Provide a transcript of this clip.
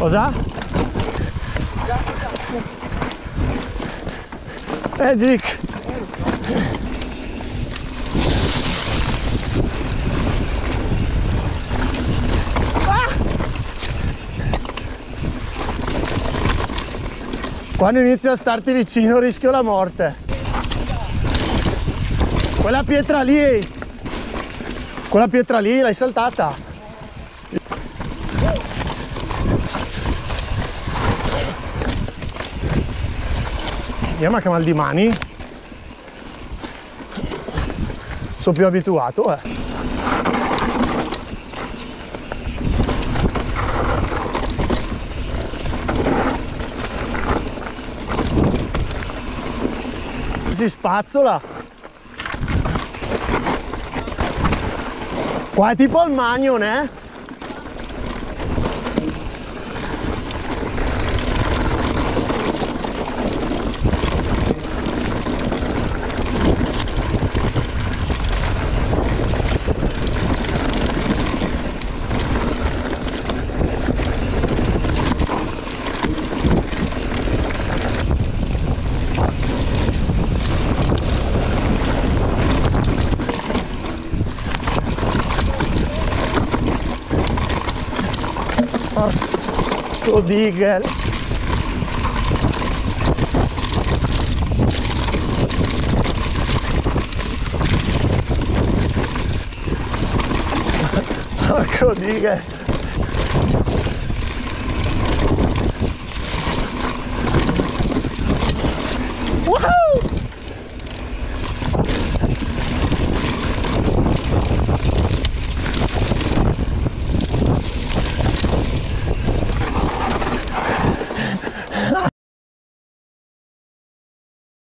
Ô já? Já, já. É dica. Quando inizio a starti vicino rischio la morte. Quella pietra lì. Quella pietra lì l'hai saltata. Ma che mal di mani. Sono più abituato eh si spazzola? Qua è tipo il magnon eh not so legal. so legal.